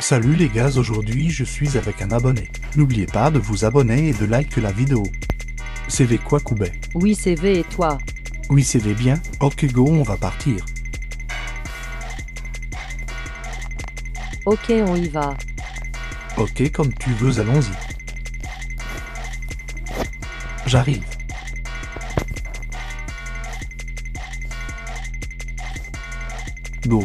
Salut les gars, aujourd'hui je suis avec un abonné. N'oubliez pas de vous abonner et de like la vidéo. CV quoi Koubet? Oui, CV et toi Oui CV bien, ok go on va partir. Ok, on y va. Ok comme tu veux allons-y. J'arrive. Go.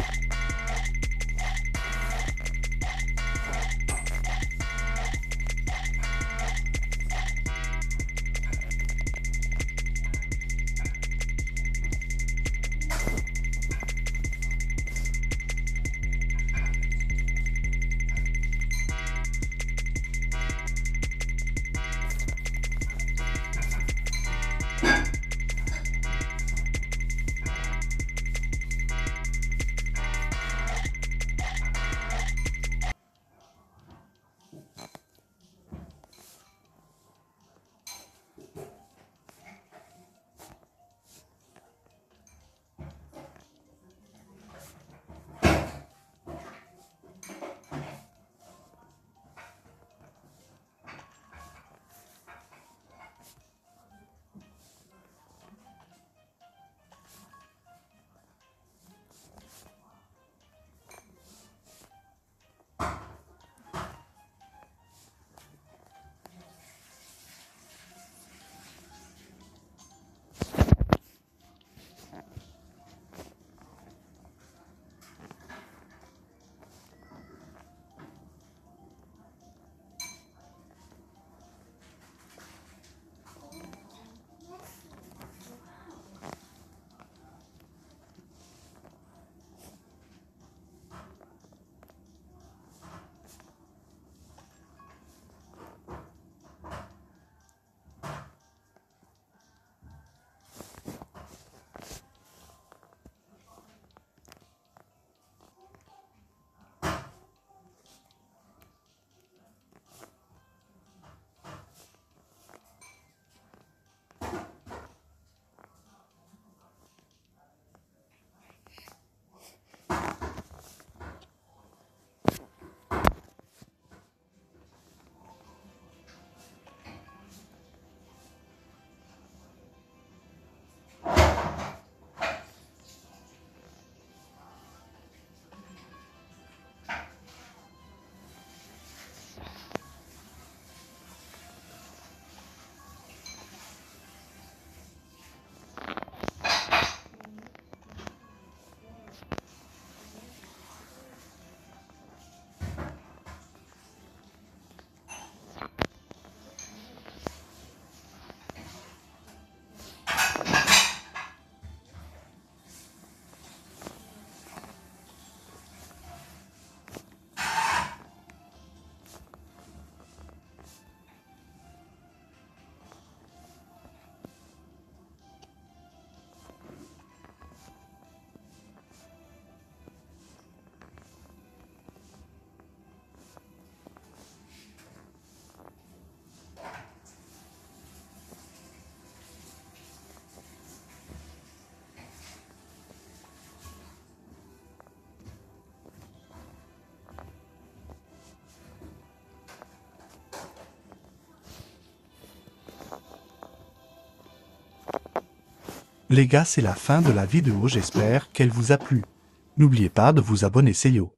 Les gars c'est la fin de la vidéo j'espère qu'elle vous a plu. N'oubliez pas de vous abonner c'est yo.